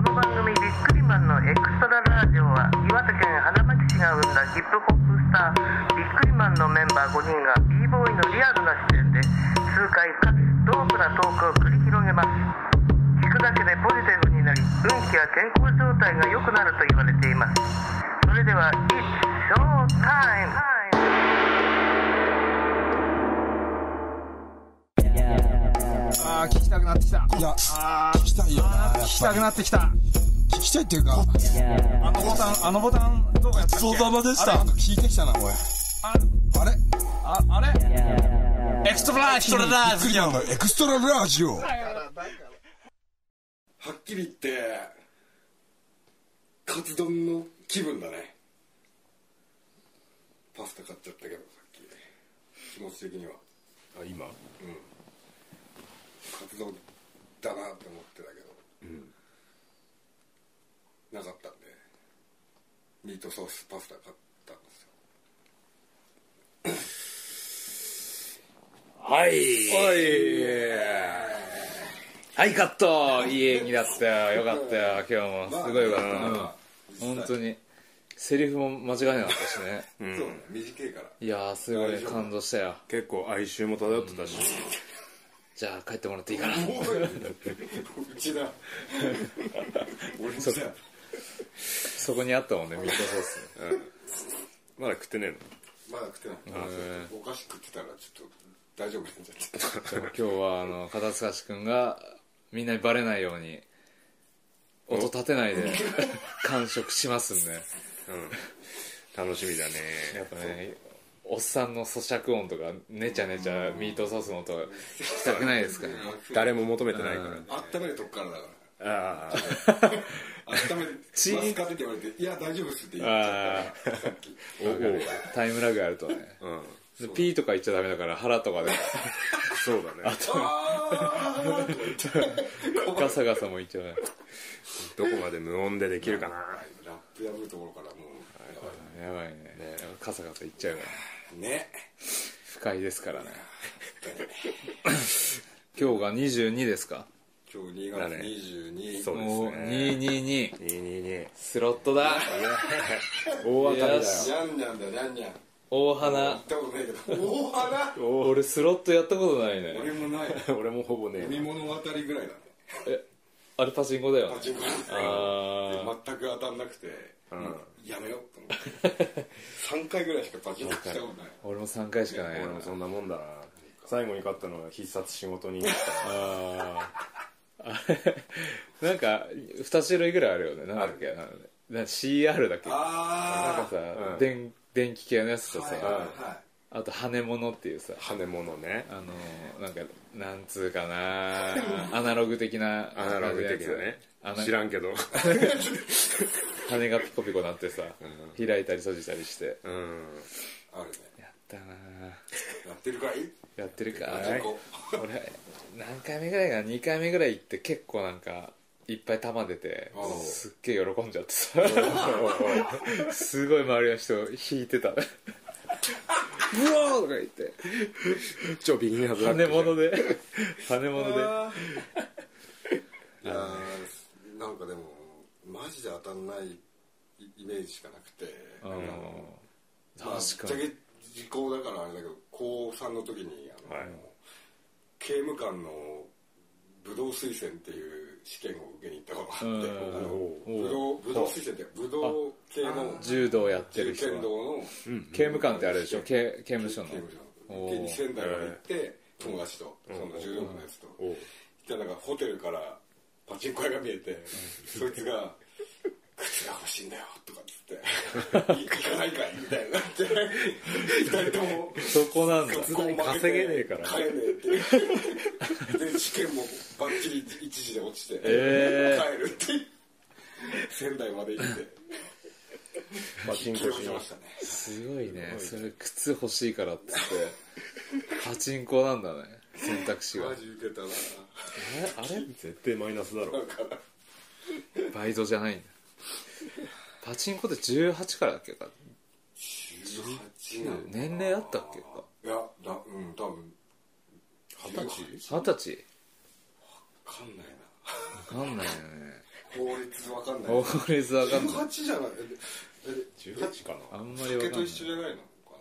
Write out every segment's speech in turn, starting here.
この番組「ビックリマンのエクストララジオ」は岩手県花巻市が生んだヒップホップスタービックリマンのメンバー5人が b ボーイのリアルな視点で痛快かつドープなトークを繰り広げます。聞くだけでポジティブになり運気や健康状態が良くなると言われています。それでは It's Show Time! あー聞きたくなってきた。いや、あ聞聞きた。くなってきた聞きたいっていうか、あのボタンあのボタンどうやったっけ？そうだまでしあれた。なんか聞いてきたな、おい。ああれ？ああれ？エクストララジオ。びっくりなんだ。エクストララジオ。はっきり言ってカツ丼の気分だね。パスタ買っちゃったけどさっき。気持ち的には。あ今？カツ丼だなって思ってたけど、なかったんでミートソースパスタ買ったんですよ。はい。おい。はいカット。いい演技だったよ。よかったよ。今日もすごいよかった。な本当にセリフも間違えなかったしね。そうね。短いから。いやーすごい感動したよ。結構哀愁も漂ってたし、じゃあ帰ってもらっていいかな。うちだ。俺だそこにあったもんねミートソース。まだ食ってねまだ食ってない。お菓子食ってたらちょっと大丈夫なんじゃって でも今日はあの片塚君がみんなにバレないように音立てないで 完食しますんで。えの、うん、楽しみだね。やっぱねおっさんの咀嚼音とかねちゃねちゃミートソースの音聞きたくないですからね。誰も求めてないから、温めるとこからだかああら温めチーますかって言われて「いや大丈夫っす」って言っちゃった。さっき。おおタイムラグあるとね。うん。でピーとか言っちゃダメだから腹とかで。そうだね。ガサガサも言っちゃうね。どこまで無音でできるかな。ラップ破るところからもう。やばいね。カサカサ言っちゃうからね。不快ですからね。今日が22ですか？今日2月22そうですね。222 222スロットだ。大当たりだよ。よし。にゃんにゃんだにゃんにゃん大行花ったことないけど。大花？俺スロットやったことないね。俺もない。俺もほぼね海物語ぐらいだね。えあれパチンコだよね。パチンコ。あ全く当たんなくて。うんやめようと思って。3回ぐらいしかパチンコしたことない。ー俺も3回しかないな。俺もそんなもんだな最後に勝ったのは必殺仕事にあーあれ なんか2種類ぐらいあるよね。なんだっけ。なな CR だっけ。なんあかさ、うん。電電気系のやつとさ、あはいはあと羽物っていうさ。羽物ね。あのなんかなんつうかな。アナログ的なアナログ的なね。知らんけど 羽がピコピコなってさ、開いたり閉じたりして。うん。いあるね。やったなやってるかい？やってるかパチンコ俺何回目ぐらいかな？2回目ぐらい行って結構なんかいっぱい玉出ておうすっげえ喜んじゃってさ。すごい周りの人引いてた。ブワーとか言って。超ビギナーズラック羽物で。羽物で。いやーなんかでもマジで当たんないイメージしかなくてあなんかーまあぶっちゃけ時効だからあれだけど高3の時にあの、はい。刑務官の武道推薦っていう試験を受けに行ったことがあって武道武道推薦って武道系の柔道やってる人は。剣道の刑務官ってあれでしょ？刑刑務所の。刑務所おうで仙台まで行って友達とその柔道部のやつと。行ったらなんかホテルからパチンコ屋が見えてそいつが「靴が欲しいんだよ」とかっつって「行かないかい?」みたいになって二人ともそこなんだ。こう負けて稼げねえから。帰れねえって。で試験もバッチリ一時で落ちて、えー。帰るって仙台まで行ってパチンコしましたね。すごいね。それ靴欲しいからっつって。パチンコなんだね選択肢がマジ受けたな。えあれ？絶対マイナスだろ。だからバイトじゃないんだ。パチンコって18からだっけか。18なんだ年齢あったっけか。いやだうん多分。二十歳？二十歳。分かんないな。分かんないよね。法律わかんない法律わかんない。18じゃない？ええ18かな。あんまりわかんない。酒と一緒じゃないのかな？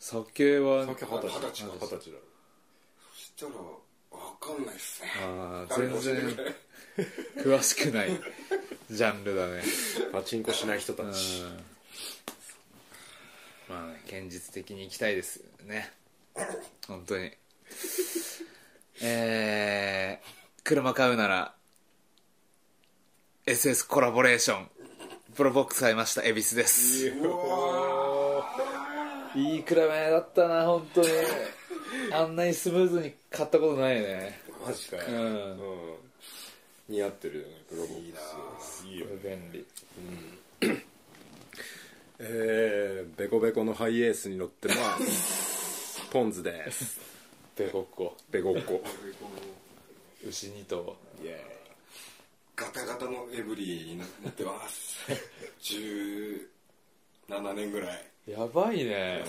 酒は酒二十二十歳だろそしたらわかんないっすね。あー誰か全然詳しくないジャンルだね。パチンコしない人たうん。ちまあね現実的に行きたいですね。本当に。えー、車買うなら SS コラボレーションプロボックス買いました恵比寿です。いい車だったな本当に あんなにスムーズに買ったことないね。マジかよ。うん。うん。似合ってるよねプロボックス。いいよこれ便利。えー、ベコベコのハイエースに乗ってます。ポンズです。ベコッコ。ベコッコ。牛2頭。イエガタガタのエブリーに乗ってます。17年ぐらい。やばいね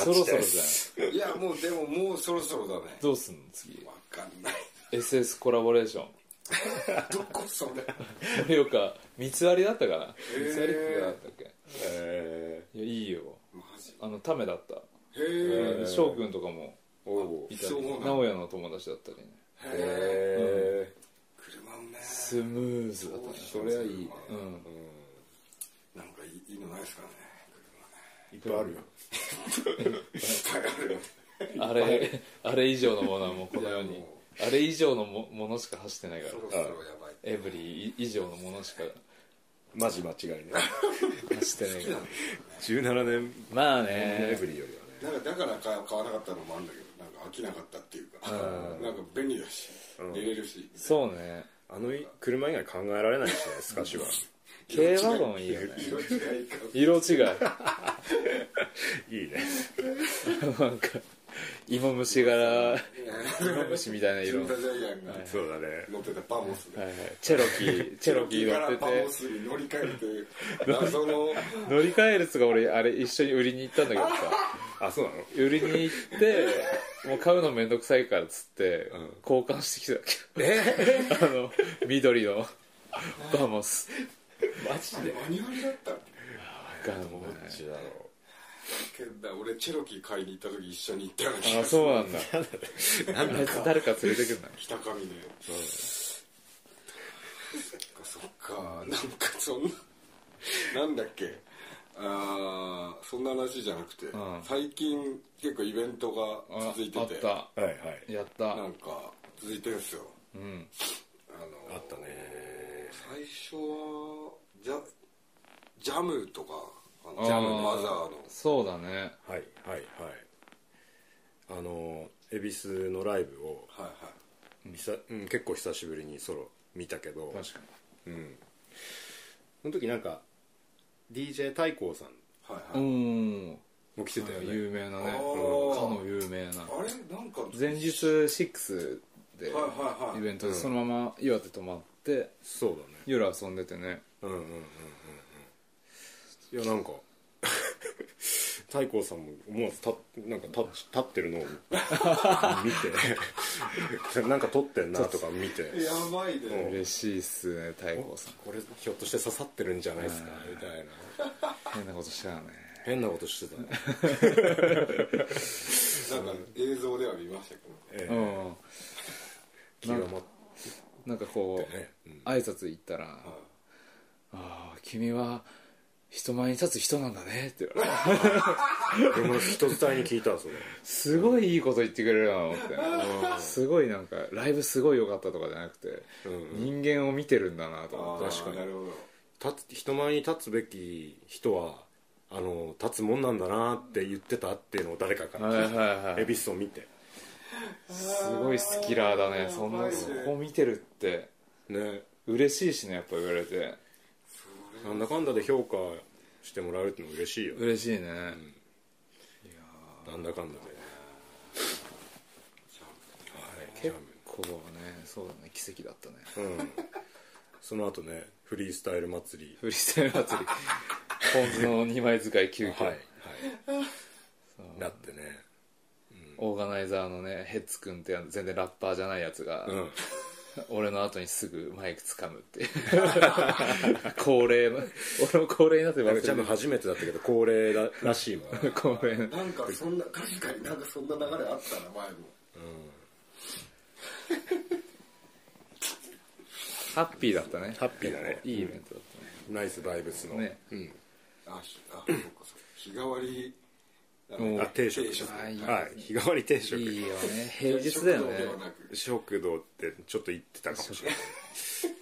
そろそろじゃんい？やもうでももうそろそろだね。どうすんの次？わかんない。SS コラボレーション。どこそれ？盛岡三つ割りだったかな。ー。三つ割りってだったっけ？ー。えいやいいよ。マジ？あのためだった。へえ翔くんとかも。ー、おおいたり。そうなんだ。直哉の友達だったりね。え車もねスムーズだったね。それはいいね。うん。なんかいいいのないですかね。ー、いっぱいあるよ。車いっぱいあるあれあれ以上のものはもうこの世に。いやもあれ以上のもものしか走ってないかそろらそろやばい。エブリィ以上のものしか。マジ間違いね。走ってないから。17年まあエねブリーよりはね。なんかだから買買わなかったのもあるんだけどなんか飽きなかったっていうか。なんか便利だし寝れるし。そうね。あの車以外考えられないしねスカシは軽ワゴンいいよね。色違い。か色違い。いいね。なんか芋虫柄。芋虫みたいな色。の、はジュンタジャイアンがそうだね。乗ってたパモスいはい、チェロキーチェロキー乗パモってて。スに乗り換えるという謎の。乗り換えるやつが俺あれ一緒に売りに行ったんだけどさ。あそうなの？売りに行ってもう買うのめんどくさいからっつって、交換してきてたっけ。あの緑のバモス マジで。マニュアルだったがもうねどっちだろけど俺チェロキー買いに行った時一緒に行ったような気があするそうなんだ。あいつ誰か連れてくんだ北上でそっかそっか。なんかそんななんだっけ。あーそんな話じゃなくて、ん。最近結構イベントがあ続いてて。あった。うはいはい。やった。なんか続いてるんですよ。うん。あのあったね最初はジャジャムとかジャムマザーの。そうだね。はいはいはい。あの恵比寿のライブをはいはい。久うん、結構久しぶりにソロ見たけど確かうん。その時なんか DJ 太閤さん。はいはい、ん。も来てたよね。有名なね。かの有名な。あれなんか前日6ではいはいはい。イベントでそのまま岩手泊まってそうだね。夜遊んでてねうんうんうんうんうん。いやなんか 太閤さんも思わずたなんか立立ってるのを見て。なんか撮ってんなとか見て。やばいね、嬉しいっすね太閤さん。これひょっとして刺さってるんじゃないですか？みたいな。変なことしたよね。変なことしてたね。なんか映像では見ましたけど。ええ。うん。極まっなんかこう、てね、うん。挨拶行ったら「ああ君は人前に立つ人なんだね」って。言われて俺も人伝いに聞いたそれすごいいいこと言ってくれるなと思って。すごいなんかライブすごい良かったとかじゃなくて、人間を見てるんだなと思って。確かになるほど。立つ人前に立つべき人はあの立つもんなんだなって言ってたっていうのを誰かからはいはいはい。恵比寿を見てすごいスキラーだねそんなそこ見てるってね嬉しいしねやっぱ言われてなんだかんだで評価してもらえるってのも嬉しいよね。嬉しいね、なんだかんだで。結構ねそうだね奇跡だったね。うん。その後ねフリースタイル祭り。フリースタイル祭り。ポン酢の2枚使い急遽、はいはい。だってね。オーガナイザーのねヘッツくんってや全然ラッパーじゃないやつが、うん 俺の後にすぐマイク掴むっていう。恒例の俺も恒例になってなんかます多分初めてだったけど恒例ららしいわ 恒例の。なんかそんな確かになんかそんな流れあったな前も。ハッピーだったね。ハッピーだね。いいイベントだっナイスバイブスの、たね。うん。あひあそうかそうか。日替わりもうあ定食。はい。日替わり定食。いいよね。平日だよね。食堂ってちょっと言ってたかもしれない。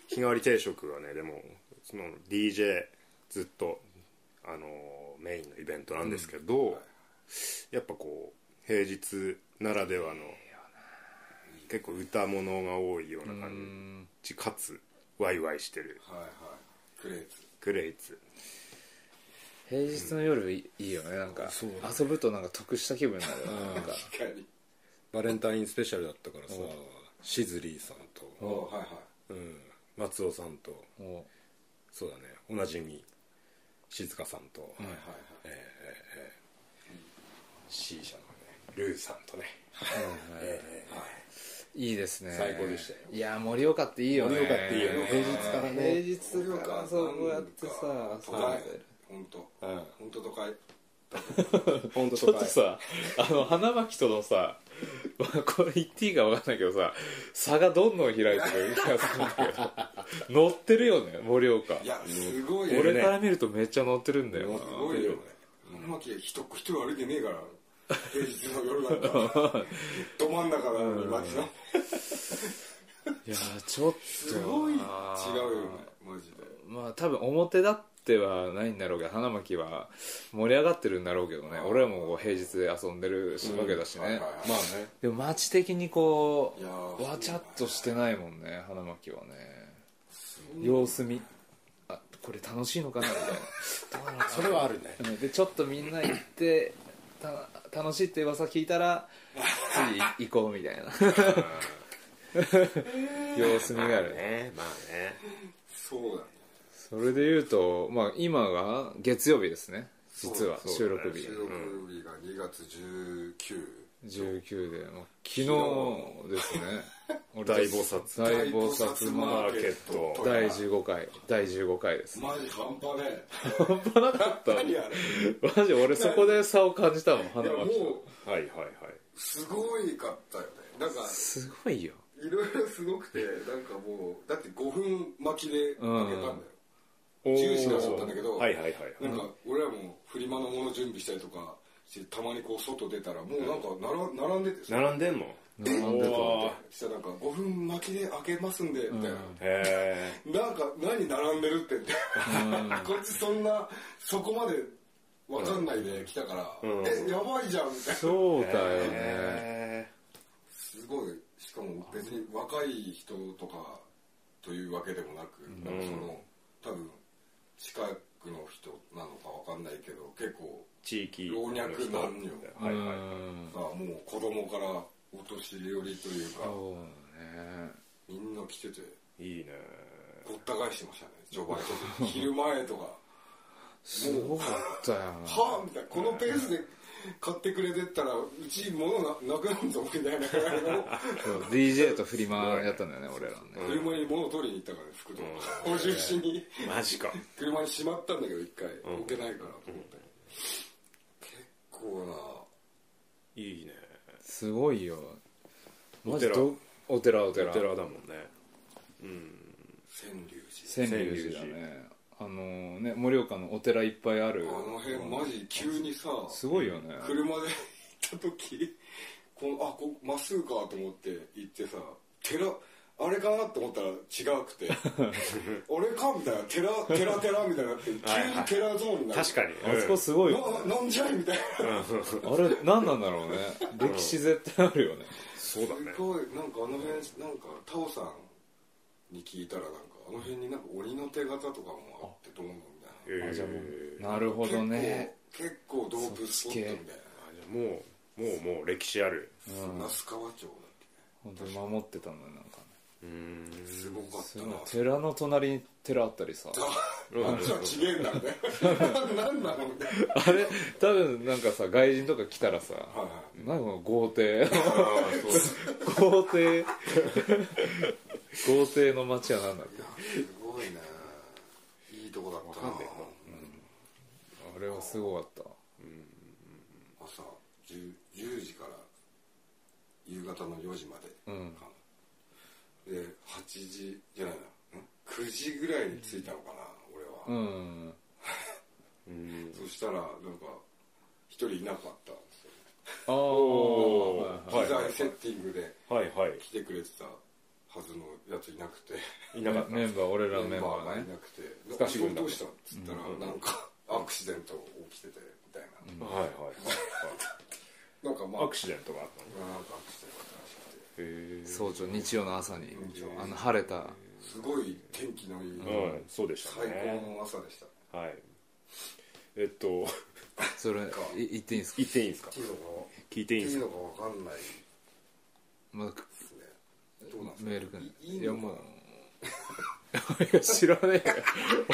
日替わり定食はねでもその DJ ずっとあのメインのイベントなんですけど、やっぱこう平日ならではの結構歌物が多いような感じ。かつワイワイしてる。はいはい。クレーツ。クレイツ平日の夜いいよね。なんか遊ぶとなんか得した気分になるよねなんか。確かに。バレンタインスペシャルだったからさシズリーさんと、おはいはい。うん、松尾さんともそうだね。おなじみ静香さんと、はいはいはい。C 社のねルーさんとね。ういい。ですね。最高でしたよ。いや盛岡っていいよね。盛岡っていいよね。平日からね。平日からそうこうやってさ都会本当。うん。本当都会。本当ちょっとさあの花巻とのさまあ これ言っていいか分かんないけどさ差がどんどん開いてる気がするんだけど。乗ってるよね盛岡。いやすごいよ俺ねから見るとめっちゃ乗ってるんだよ。すごいよね。花巻一一人歩いてねえから平日の夜なんか。ど真ん中なのに街の。いやちょっとすごい。違うよねマジで。まあ多分表立ってはないんだろうけど花巻は盛り上がってるんだろうけどね。俺らも平日で遊んでるわけだしね、はいはいはいまあね。でも街的にこうーわちゃっとしてないもんね花巻はね。様子見。あこれ楽しいのかなみたいな。それはあるね。うんでちょっとみんな行ってた楽しいって噂聞いたら次行こうみたいな。様子見があるねまあね。そうだねそれで言うと、まあ、今が月曜日ですね。実は収録日。収録日が2月19 19で、まあ、昨日ですね。俺大菩薩。大菩薩マーケット。第15回。第15回です。マジ半端ね半端なかった。何あれ。マジ俺そこで差を感じたもん花巻ともうはいはいはい。すごいかったよね。なんかすごいよ。いろいろすごくてなんかもうだって5分巻きで開けたんだよ、おージューシーなだったんだけどはいはいはいなんか俺らもフリマのもの準備したりとかしてたまにこう外出たらもうなんかなら並んでてさ。並んでんの？並んでたしたらなんか5分巻きで開けますんでみたいな、へなんか何並んでるって。って こっちそんなそこまで分かんないで来たから、ん。えやばいじゃんみたいな。そうだよね。えすごい。しかも別に若い人とかというわけでもなく、なんかその多分近くの人なのかわかんないけど結構地域老若男女。はいはい。もう子供からお年寄りというか。そうね。みんな来てて。いいね。ごった返してましたね。序盤。昼前とか。すごかったよな。はあみたいな。このペースで買ってくれてったらうち物ななくなるぞみたいなそう DJ とフリマやったんだよね俺らね。車に物取りに行ったからね服とか。補充しに。マジか。車にしまったんだけど一回。置けないからと思って。結構な。いいね。すごいよ。マジお寺どお寺お寺。お寺だもんね。川柳寺。川柳寺だねあのね盛岡のお寺いっぱいあるあの辺マジ急にさすごいよね。車で行った時このあこまっすぐかと思って行ってさ寺あれかなと思ったら違くて。俺かみたいな寺寺寺みたいになって 急に寺ゾーンになる。確かに。あそこすごいよね。ななんじゃいみたいな。あれ何なんだろうね。歴史絶対あるよね。そうだねすごい。なんかあの辺なんかタオさんに聞いたらなんかあの辺になんか鬼の手形とかもあってどうのみたいな。えー。あじゃあもうなるほどね。結構結構ドープスポットみたいあじゃあもうもうもう歴史ある。な那須川町だっ本当に守ってたのよなんか。ねけすごかったな。寺の隣に寺あったりさ。あじゃあちげえんだね。なんなのみたいなあれ？多分なんかさ外人とか来たらさはいはい。なんか豪邸。豪邸豪邸の街は何だっいやすごいねいいとこだったな。けあれはすごかった。朝 10, 10時から夕方の4時まで。うん。で8時じゃないな、ん？9時ぐらいに着いたのかな俺うは、ん。うん。そしたらなんか一人いなかったんですよ。ああ機材セッティングではいはい。来てくれてたはずのやついなくて。いなかった。メンバー俺らのメンバーがねなくて。スカシ軍団どうしたっつったら、なんかアクシデント起きててみたいな、はいはいなんかまあアクシデントがあったのな。んかアクシデントあったらしくてへえ早朝日曜の朝にあの晴れた。すごい天気のいい、うんそうでした最ね高の朝でした。はい。えっとそれい言っていいんですか？言っていいんですか？聞いていいんですか？いいのかわかんない。でまどうなんですかメールくんいいいいやもう知らねえ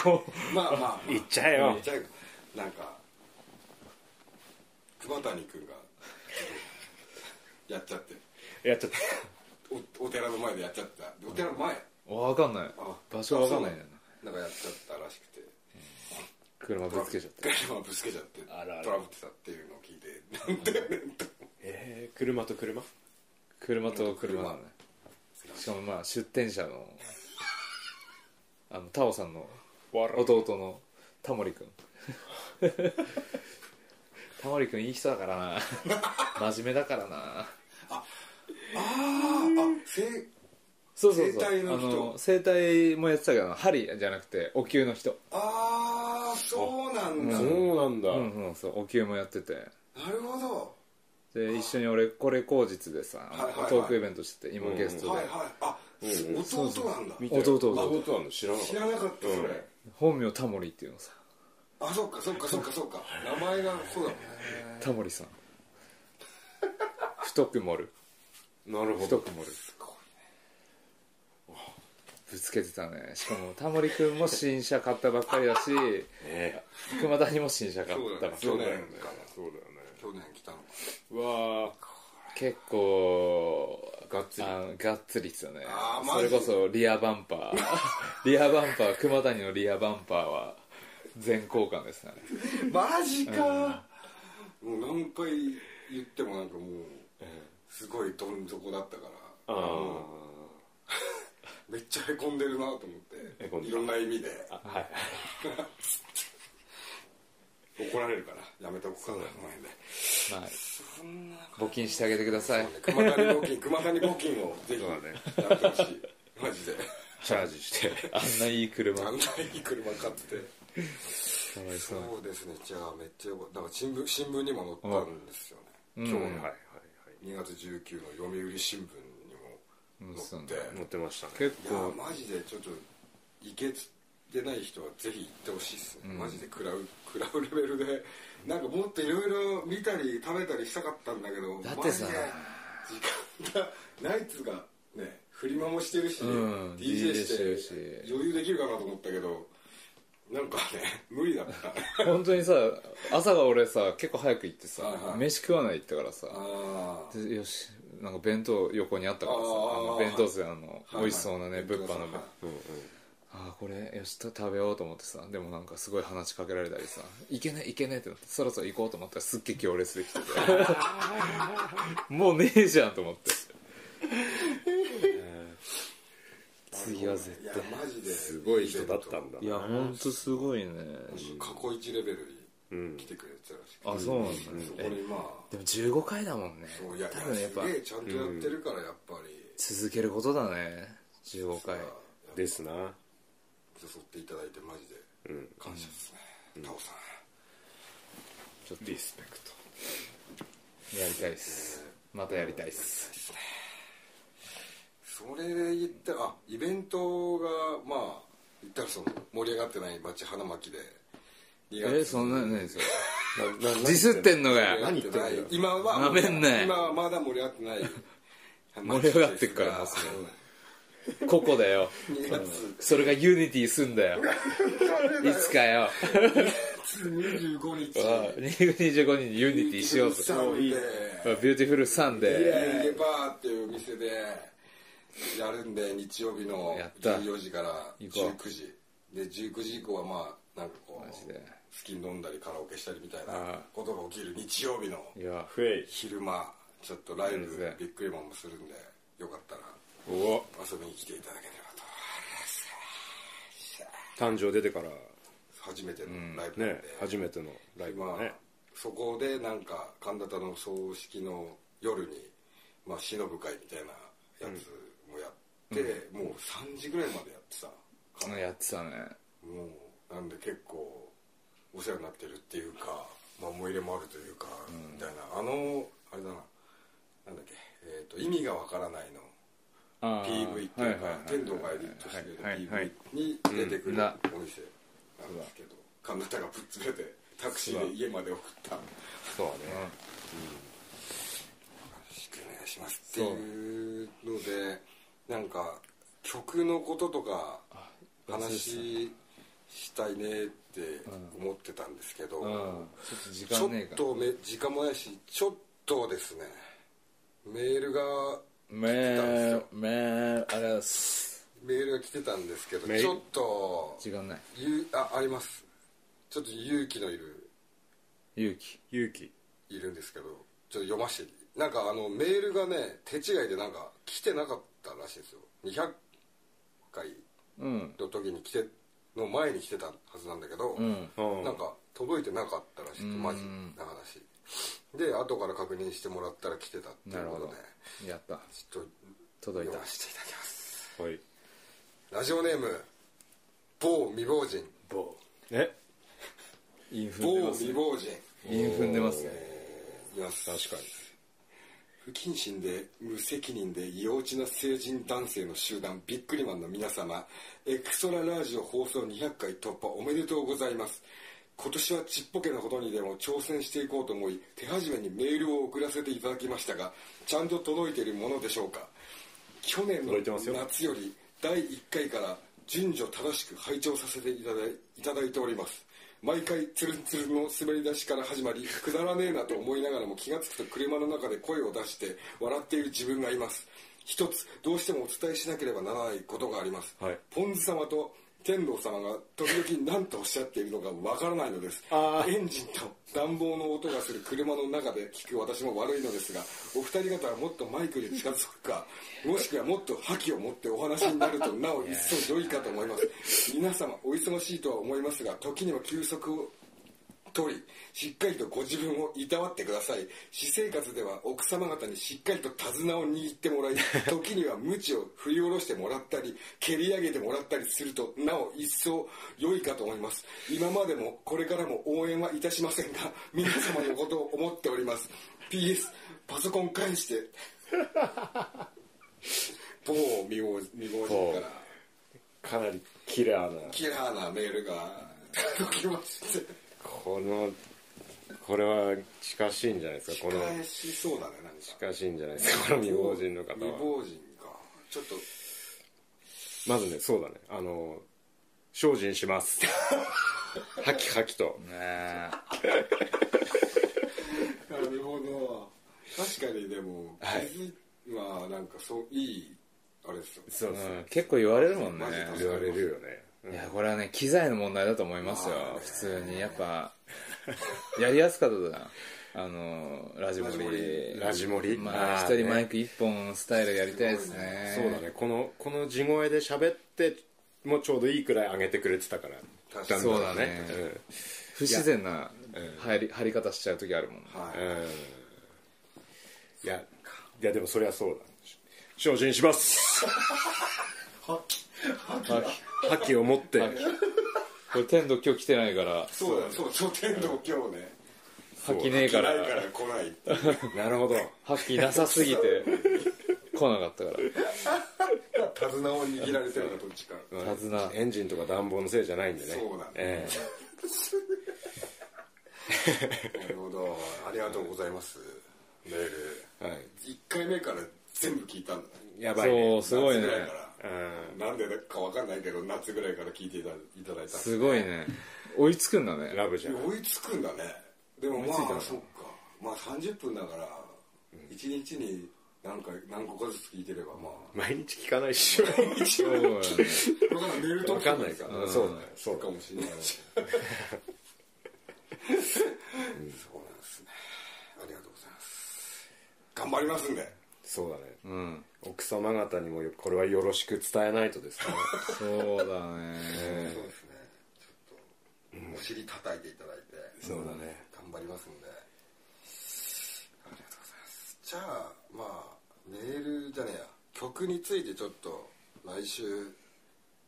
よ。まあまあ、まあ、言っちゃえよ。言っちゃえよ。なんか熊谷君がやっちゃって。やっちゃった。おお寺の前でやっちゃった。お寺の前？わかんない。あ場所わかんないんだよななんかやっちゃったらしくて。車ぶつけちゃって車ぶつけちゃってあらあら。トラブってたっていうのを聞いて。なんでえー車と車？車と車。なのねしかもまあ出店者のあのタオさんの弟のタモリ君。タモリ君いい人だからな。真面目だからな。ああせそうそうそう。整体の人。あの整体もやってたけど針じゃなくてお灸の人。ああそうなんだ、そうなんだ。うんうんそう。お灸もやってて。なるほどで一緒に俺これ口実でさ、はいはいはい。トークイベントしてて今ゲストで、はいはい。あ、弟なんだ。弟弟。なんだ知らなかっ知らなかったそれ、本名タモリっていうのさ。あそっかそっかそっかそっか。名前がそうだもんね。タモリさん。太く盛る。たなるほど。太く盛る。ぶつけてたね。しかもタモリ君も新車買ったばっかりだしね。熊谷も新車買ったばっかりそうだよねそうだよね去年来たのか。うわ結構がっつり。あのがっつりっすよね。あーマジ？それこそリアバンパー。リアバンパー熊谷のリアバンパーは全交換ですね。マジか、もう何回言ってもなんかもうすごいどん底だったから。あ めっちゃへこんでるなと思って。へこんでいろんな意味で。あはい 怒られるからやめとこうかなまあ募金してあげてください。熊谷募金熊谷募金をぜひやってほしい。マジで。チャージして。あんないい車。あんないい車買ってかわいそう。ですね。じゃあめっちゃよかった。だから新聞新聞にも載ったんですよね、うん。今日の。はいはい2月19の読売新聞にも載って、はい乗ってましたね。結構。マジでちょっと行けてない人はぜひ行ってほしいですね、マジで食らう 食らうレベルで。なんかもっといろいろ見たり食べたりしたかったんだけどだってさ。時間がナイツがねフリマもしてるし、うん DJ してるして余裕できるかなと思ったけどなんかね無理だった。本当にさ朝が俺さ結構早く行ってさ、はいはい。飯食わないってからさよしなんか弁当横にあったからさあの弁当っすよあの、はい美味しそうなね物販のはいああこれよしと食べようと思ってさでもなんかすごい話しかけられたりさ「いけねいけね」ってなってそろそろ行こうと思ったらすっげえ行列できてて。もうねえじゃんと思って。次は絶いや対マジですごい人だったんだいやほんとすごいね。過去一レベルうん。に来てくれてたらしくて、あそうなんだそえこにまあでも15回だもんね。そういや多分やっぱすげえちゃんとやってるからやっぱり。続けることだね。15回。ですな誘っていただいてマジでうん感謝ですね、タオさん。ちょっとリスペクト。やりたいっす。またやりたいっす。それで言ったらあイベントがまあ言ったらその盛り上がってない町花巻で2えそんな何ですよ。ななディスってんのが。よ。何言ってない今はなめんなよ。今はまだ盛り上がってない 盛り上がってっからもうす ここだよ。2月それがユニティすんだよ。いつかよ。25日。あ25人にユニティしようぜ。サンデービューティフルサンイデエーイバーっていうお店でやるんで日曜日のやった。14時から行こう。19時。で19時以降はまあなんかこうマジで。好きに飲んだりカラオケしたりみたいあなあことが起きる日曜日の昼間ちょっとライブビックリマンもするんでよかったらお遊びに来ていただければと誕生出てから。初めてのライブなん。ねで、初めてのライブまあそこでなんか神田田の葬式の夜にまあ忍ぶ会みたいなやつもやって、もう3時ぐらいまでやってさやってたね。もうなんで結構お世話になってるっていうか、まあ、思い入れもあるというか、みたいな。あのあれだな。なんだっけ、えーと「意味がわからないの」PV っていうか天童がエディットしてる PV に出てくるお店なんですけど神田がぶっつけてタクシーで家まで送った。そうだね、よろしくお願いします。っていうのでなんか曲のこととか話したいねって思ってたんですけど、うん。ちょっと時間もないしちょっとですね。メールがめ来てたんですよーめーあれです。メールが来てたんですけどメール？ちょっと時間ない。ゆああります。ちょっと勇気のいる。勇気？勇気。いるんですけどちょっと読ませて。なんかあのメールがね手違いでなんか来てなかったらしいんですよ。200回うん。の時に来ての前に来てたはずなんだけど、うん。うん。なんか届いてなかったらしくうん。マジな話で後から確認してもらったら来てたっていうことで。やった。ちょっと届いた読ませていただきます。はい。ラジオネーム某未亡人。某。え？インフンで某ますね未亡人。インフンでますね。います。確かに。不謹慎で無責任で幼稚な成人男性の集団ビックリマンの皆様エクストララジオ放送200回突破おめでとうございます今年はちっぽけなことにでも挑戦していこうと思い手始めにメールを送らせていただきましたがちゃんと届いているものでしょうか。去年の夏より第1回から順序正しく拝聴させていただいいただいております。毎回ツルンツルンの滑り出しから始まりくだらねえなと思いながらも気がつくと車の中で声を出して笑っている自分がいます。一つどうしてもお伝えしなければならないことがあります、はい。ポンズ様と天童様が時々何とおっしゃっているのかわからないのです。エンジンと暖房の音がする車の中で聞く私も悪いのですがお二人方はもっとマイクに近づくかもしくはもっと覇気を持ってお話になるとなお一層良いかと思います。皆様お忙しいとは思いますが時には休息を取りしっかりとご自分をいたわってください。私生活では奥様方にしっかりと手綱を握ってもらい 時には鞭を振り下ろしてもらったり蹴り上げてもらったりするとなお一層良いかと思います。今までもこれからも応援はいたしませんが皆様のことを思っております。PS パソコン返して。某未亡未亡人から。かなりキラーな。キラーなメールが届きましてこのこれは近しいんじゃないですか？この返しそうだねなんか。近しいんじゃないですか？この未亡人の方未は。亡人か。ちょっと。まずねそうだね。あの精進します。はきはきと。ねえ。なるほど。確かにでもはい。まあなんかそういいあれですよそううん。結構言われるもんね。言われるよねいやこれはね機材の問題だと思いますよ。普通に。やっぱ やりやすかっただあのラジモリ。ラジモリ。まあ一人マイク一本スタイルやりたいですね。そうだね。このこの地声で喋ってもちょうどいいくらい上げてくれてたから。そうだね。うん。不自然な入り入り方しちゃう時あるもんはい、うん。いやいやでもそれはそうだ。精進します 覇気を。持って。これ天童今日来てないから。そうだそうそう天童今日ね。覇気ねえから。来ないから来ないなるほど。覇気なさすぎて。来なかったから。手綱を握られてるかどっちか。手綱。エンジンとか暖房のせいじゃないんでね。そうだね。えなるほど。ありがとうございます。メール。えはい1回目から全部聞いたんだ。ねやばいね。そうすごいねうん。なんでかわかんないけど夏ぐらいから聞いていたいただいたすごいね。追いつくんだね。ラブじゃん。追いつくんだね。でもまあそっか。まあ30分だから1日になんか何個かずつ聞いてればまあ。毎日聞かないっしょ。そうだね。わかんない寝るとわかんないからうん。そうだねそうかもしれないしそうなんですね。ありがとうございます。頑張りますんでそうだね。うん。奥様方にもよこれはよろしく伝えないとですね。そうだね。そうですね。ちょっとお尻叩いていただいて。そうだね。頑張りますんで。ありがとうございます。じゃあまあメールじゃねえや。曲についてちょっと来週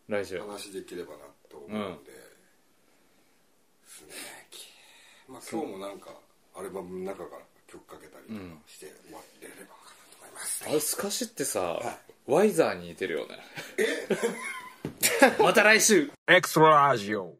来週話できればなと思うんで、ですね。まあ今日もなんかアルバムの中から曲かけたりとかして終われればます、あれスカシってさ、ワイザーに似てるよね。また来週。Extra Radio.